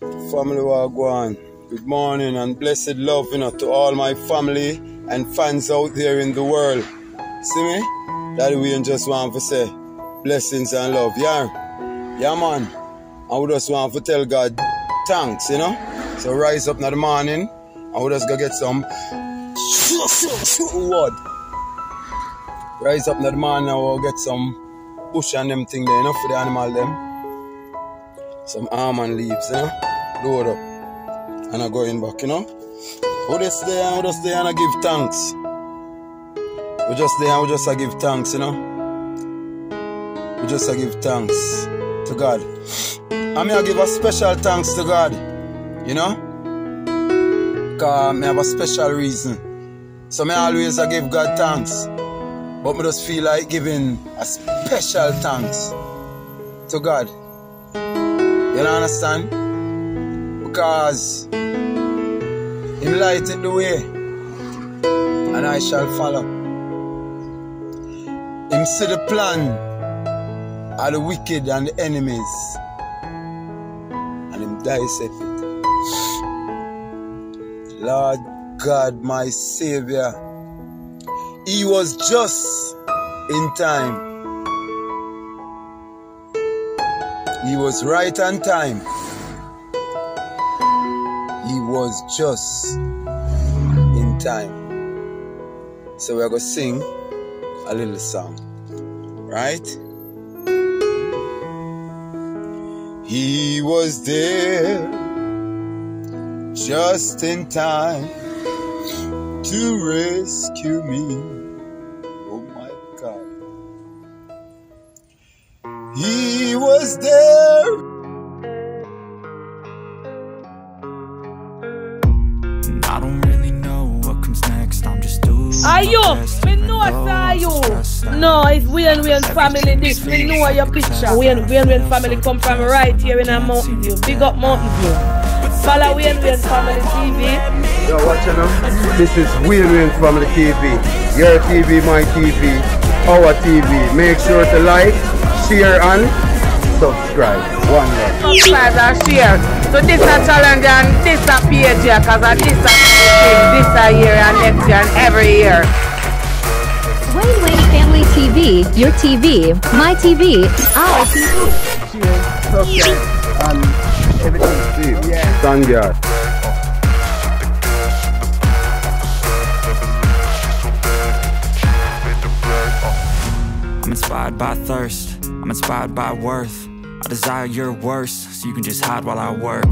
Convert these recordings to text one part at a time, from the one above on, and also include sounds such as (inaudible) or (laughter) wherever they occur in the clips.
Family Wagwan. Good morning and blessed love you know, to all my family and fans out there in the world. See me? That we just want to say blessings and love. Yeah, yeah man. And we just want to tell God thanks, you know? So rise up in the morning and we just go get some (laughs) wood. Rise up in the morning and we'll get some bush and them thing there, you know, for the animal them. Some almond leaves, you know? Load up. And I go in back, you know? We just there and we just there and I give thanks. We just there and we just I give thanks, you know? We just I give thanks to God. I mean I give a special thanks to God, you know? Because I have a special reason. So I always I give God thanks. But I just feel like giving a special thanks to God. You know understand? Because Him lighted the way and I shall follow. Him see the plan of the wicked and the enemies and Him dissect it. Lord God, my Savior, He was just in time. He was right on time. Was just in time. So we're going to sing a little song. Right? He was there just in time to rescue me. Oh my God. He was there. Doing my Ayo, best me and know let it's go of the stress Ayo. that No, it's Wayne Wayne family this. Me know your picture. Wayne Wayne Wayne family come from right here in a Mountain View. Big up Mountain View. Follow Wayne Wayne family TV. Yo, watching them. This is Wheel Wheel Family TV. Your TV, my TV, our TV. Make sure to like, share, and subscribe. One love. subscribe and share. So this a challenge and this a page here cause of this a thing this a year and next year and every year. Wayne Wayne Family TV, your TV, my TV, our TV. Subscribe and everything. Yeah. Thank God. I'm inspired by thirst. I'm inspired by worth. I desire your worst, so you can just hide while I work.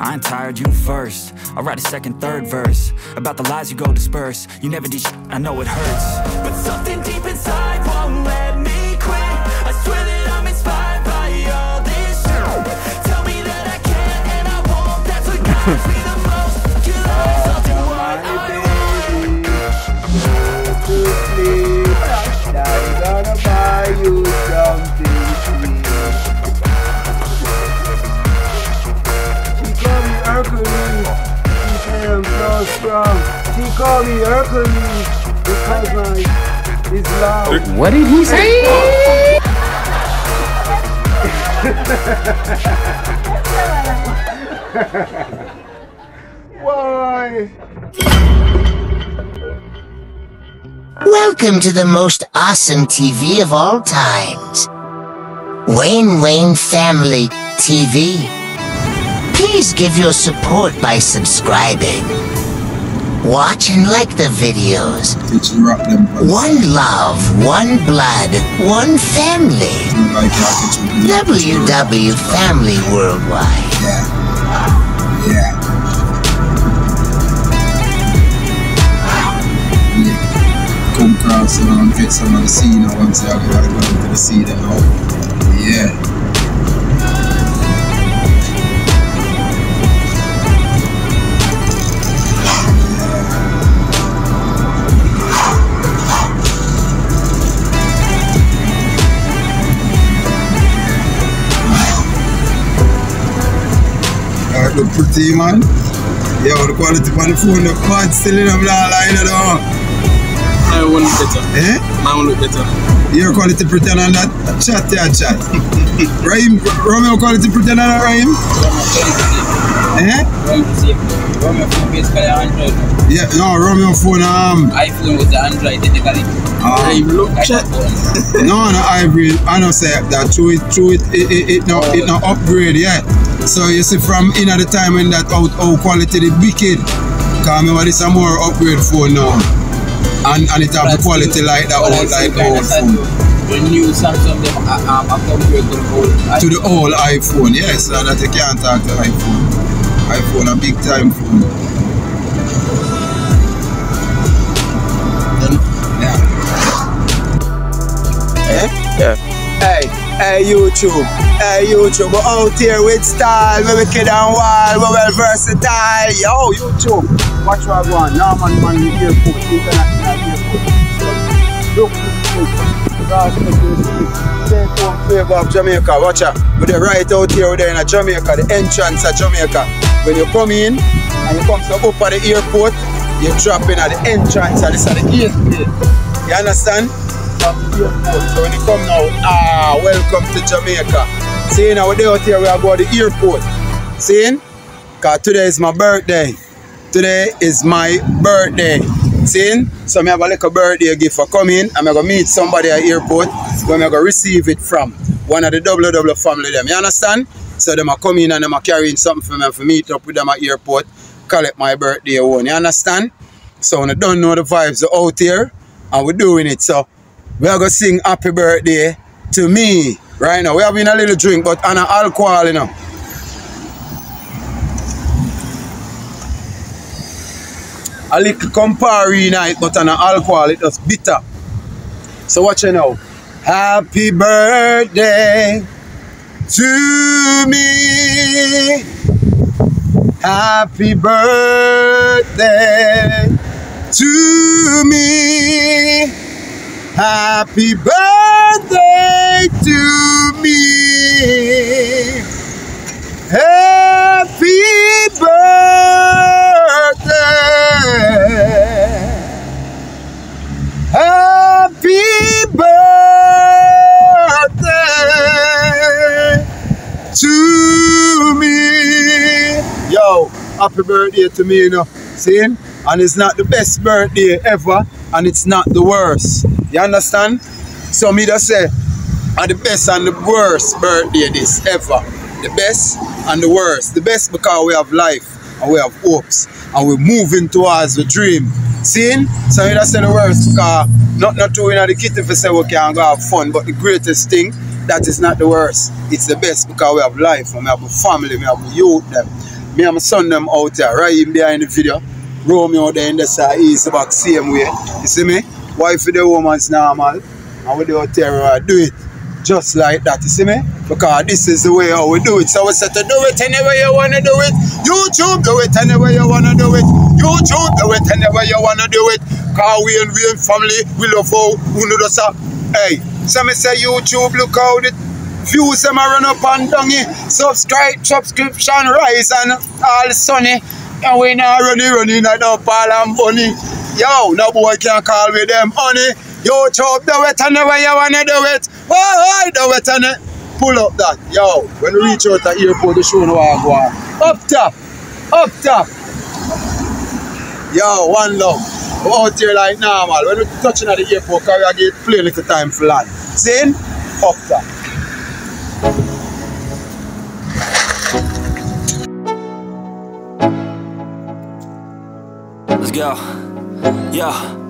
I ain't tired, you first. I'll write a second, third verse about the lies you go disperse. You never did sh- I know it hurts. But something deep inside won't let me quit. I swear that I'm inspired by all this shit. Tell me that I can and I won't. That's what (laughs) so strong. She call me Hercules because my is loud. What did he say? (laughs) Why? Welcome to the most awesome TV of all times. Wayne Wayne Family TV. Please give your support by subscribing. Watch and like the videos. One love, one blood, one family. WW Family Worldwide. Yeah. Yeah. Come across and get some of the scene y'all gotta go to the scene. Yeah. Pretty man. Yo, the quality on the phone, the quad still in the line, you know. I want look better. Eh? I want look better. Your quality pretend on that chat, yeah, chat. Rahim, Romeo quality pretend on that, Rahim? Eh? Romeo phone basically Android. Yeah, no, Romeo phone, um, iPhone with the Android technically. Ah. Rahim look chat. (laughs) no, no, Ivory, I don't say that through it, through it, it, it, it no, it no upgrade yet. So you see from in at the time when that out, out quality the wicked, cause remember this a more upgrade phone now. And, and it have the quality like that old, like the old phone. The new Samsung them are, are, are compared to the old To the old iPhone, yes, so that you can't talk to iPhone. iPhone a big time phone. Eh? Yeah. Hey, hey YouTube, hey YouTube, we're out here with style, we wicked and wild, we're well versatile. Yo, YouTube, watch what I want. Norman man, the airport, international airport. Look, Take home flavor of Jamaica. Watch out. We're right out here, we're there in Jamaica, the entrance of Jamaica. When you come in and you come to up at the airport, you drop in at the entrance and this is the gate. You understand? So when you come now, ah, welcome to Jamaica. See now we're out here, we are going to the airport. See? Cause today is my birthday. Today is my birthday. See? So I have a little birthday gift for coming. I'm gonna meet somebody at airport I'm gonna receive it from. One of the double family them. You understand? So them are coming and them are carrying something for me for meet up with them at airport, my birthday one. You understand? So when I don't know the vibes are out here and we're doing it. So we are gonna sing happy birthday to me right now. We having a little drink, but on an alcohol, you know. A little Campari night, but on an alcohol, it was bitter. So watch you now. Happy birthday to me. Happy birthday to me. Happy birthday to me. Happy birthday. Happy birthday to me. Yo, happy birthday to me, you know. See? And it's not the best birthday ever, and it's not the worst. You understand? So me just say, are the best and the worst birthday this ever. The best and the worst. The best because we have life and we have hopes and we're moving towards the dream. Seeing? So just say the worst because not not too in the kitty for say we can go have fun, but the greatest thing that is not the worst. It's the best because we have life and we have a family, we have a youth them. Me and my son them out there, right in behind the video. Romeo there in the side, he's back same way. You see me? Wife for the woman's normal. And we do uh, do it just like that. You see me? Because this is the way how we do it. So we said to do it any way you wanna do it. YouTube do it any way you wanna do it. YouTube do it any way you wanna do it. Cause we and we and family, we love how we Hey, so me say YouTube look how the views them a run up and down here. Subscribe, subscription rise and all sunny. And we not running, running like no pal and bunny. Yo, no boy can call with them honey. Yo, chop do it and the you wanna do it. Oh, I do it and. Pull up that. Yo, when we reach out the airport, the show no want go on. Up top. Up top. Yo, one love. We're out here like normal. When we touching at the airport, carry a gate, play little time for land. Seeing? Up top. Let's go. Yo.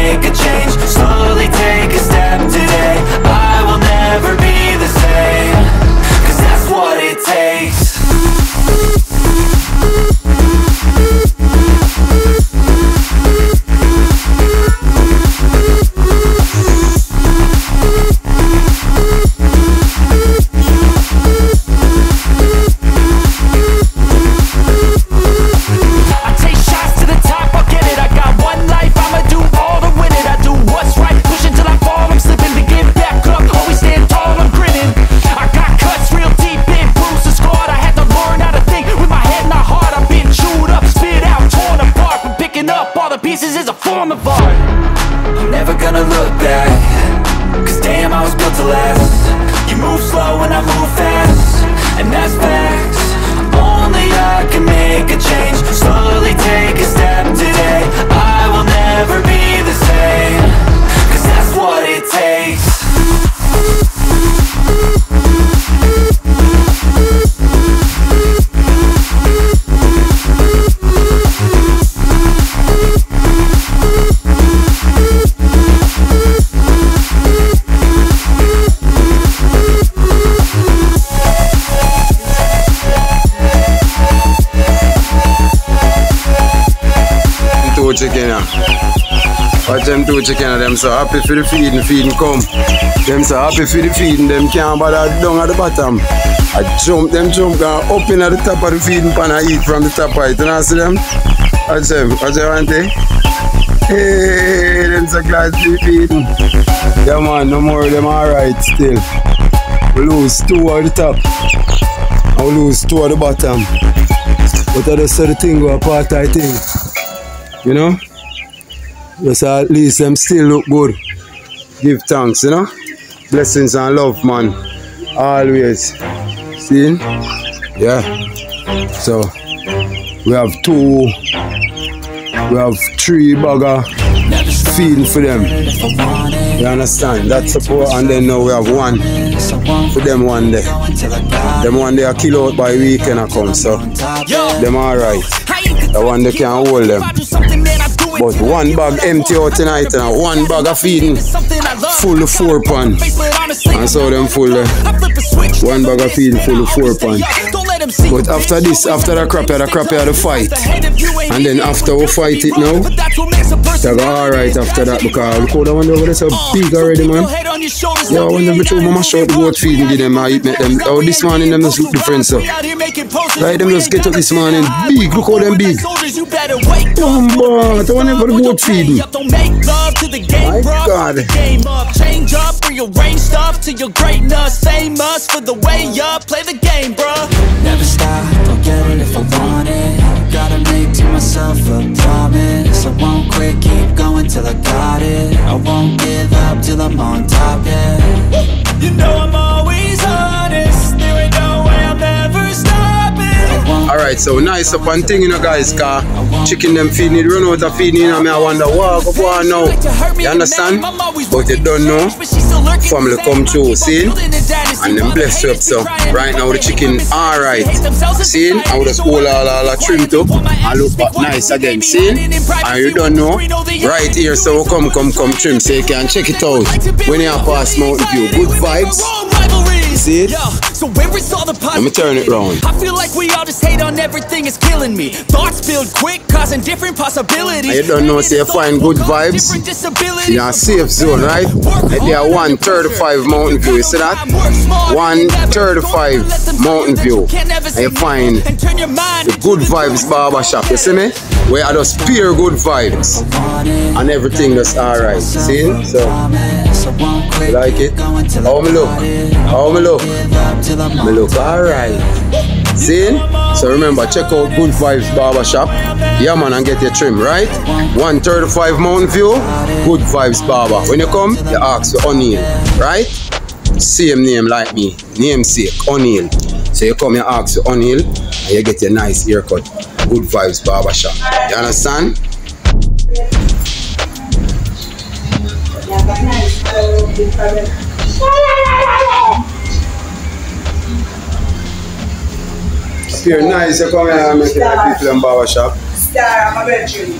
make a change. Slowly take a step today them so happy for the feeding, feeding come. Them so happy for the feeding, them can't bother down at the bottom. I jump, them jump down up in at the top of the feeding pan I eat from the top right. You know see them? Watch them, watch them auntie. Hey, them so glad to be feeding. Yeah man, no more of them alright still. We lose two at the top. And we lose two at the bottom. But I just saw the thing go apart, I think. You know? Just at least them still look good. Give thanks, you know? Blessings and love, man. Always. See? Yeah. So, we have two, we have three bagger feeding for them. You understand? That's support, and then now we have one for them one day. Them one day are kill out by weekend I come, so them alright. The one they can hold them. But one bag empty out tonight and one bag of feeding full of four pan. And so them full of one bag of feeding full of four pan. But after this, after the crap, the crap, the fight. And then after we fight it now, go alright after that because look how the one over there so big already, man. Yeah, when them throw mama shot the goat feeding give them, I eat them. Oh, this morning them just look different, so. Like them just get up this morning, big, look how them big. Bumba, the one the goat feeding. My God. Change up, rearrange stuff to your greatness. Famous for the way up, play the game, bruh. Never stop, don't get it if I want it. Gotta make to myself a promise. I won't quit, keep going till I got it. I won't give up till I'm on top, yeah. You know I'm always Alright, so nice up and thing, you know, guys, car chicken them feeding it, run out of feeding, know, me I wonder, what go on now? You understand? But they don't know, family come through, see? And them bless you up, so right now the chicken, alright. See? I would just hold all, all, all trimmed up and look back nice again, see? And you don't know, right here, so come, come, come trim, so you can check it out. When you past Mountain View, good vibes. See it? So where is all the Let me turn it round. I feel like we all just hate on everything, it's killing me. Thoughts build quick, causing different possibilities. You don't know, say you find good vibes. You're in a safe zone, right? And there are 135 Mountain View, you see that? 135 Mountain View. And you find the good vibes barber shop, you see me? Where I just pure good vibes. And everything that's alright. See? So, you like it? How me look? How me look? Me look alright. See? So remember, check out Good Vibes Barber Shop. Yeah, man, and get your trim, right? 135 Mountain View, Good Vibes Barber. When you come, you ask for O'Neill, right? Same name like me, namesake, O'Neill. So you come, you ask for O'Neill, and you get your nice haircut. Good Vibes Barber Shop. You understand? appear nice. You come here and make it people in barber shop. Star, I'm a bedroom.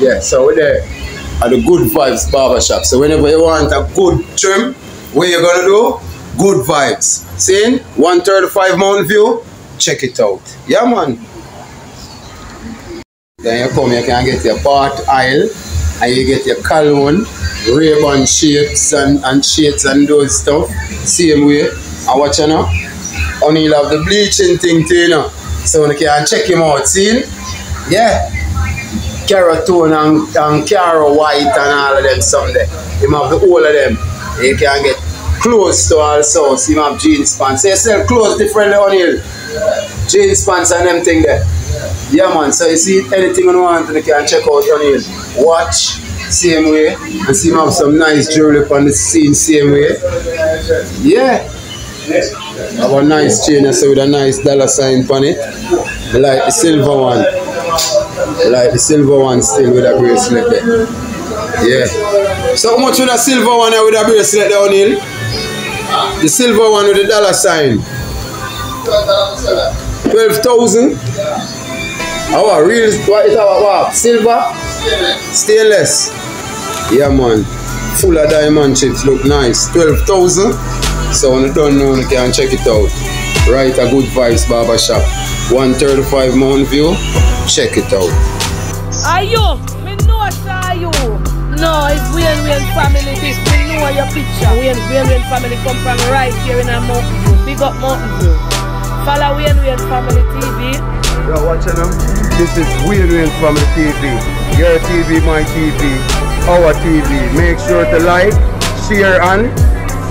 Yeah, so we're there at the Good Vibes Barbershop. So whenever you want a good trim, what you gonna do? Good Vibes. Seeing 135 Mountain View, Check it out. Yeah, man. Then you come, you can get your part aisle and you get your cologne, Ray-Ban shapes and, and shades and those stuff. Same way. And watch you know. And he'll have the bleaching thing too, you know. So you can check him out, see? Yeah. Carotone and, and Caro White and all of them someday. Him have the whole of them. You can get clothes to also. See him have jeans pants. They sell clothes differently on here. Jeans pants and them thing there. Yeah man, so you see anything you want you can check out on here. Watch same way and see him have some nice jewelry on the scene same way. Yeah. Have a nice chain so with a nice dollar sign on it. Like the silver one. Like the silver one still with a bracelet there. Yeah. So how much with a silver one with a bracelet there, O'Neil? The silver one with the dollar sign. 12,000? Our real, what is our what? Silver? Stainless. Yeah man. Full of diamond chips, look nice. 12,000. So when you don't know, you can check it out. Right, a good vibes barber shop. 135 Mount View. Check it out. Are you? Me know it's are you. No, it's Wayne Wayne family this. Me know your picture. Wayne Wayne Wayne family come from right here in a Mountain View. Big up Mountain View. Follow Wayne Wayne family TV. You're watching them? This is Wheel Wheel from the TV. Your TV, my TV, our TV. Make sure to like, share, and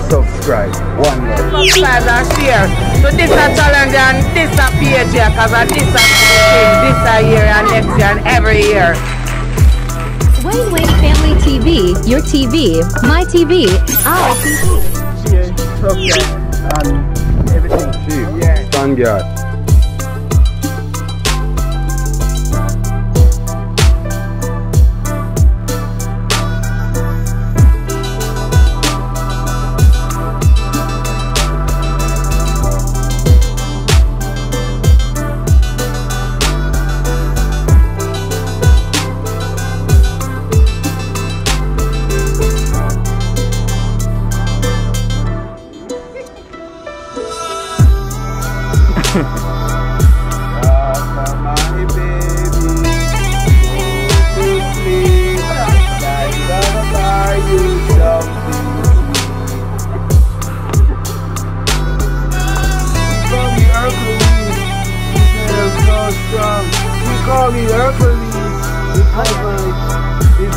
subscribe. One love. subscribe and share. So this a challenge and this a page here, cause a this a thing, this a year and next year and every year. Wayne Wayne Family TV, your TV, my TV, our TV. Share, subscribe, and everything. Stand guard.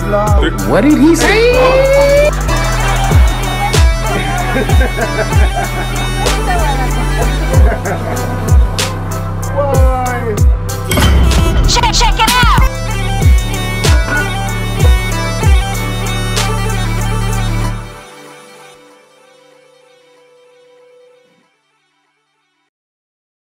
What did he say? (laughs)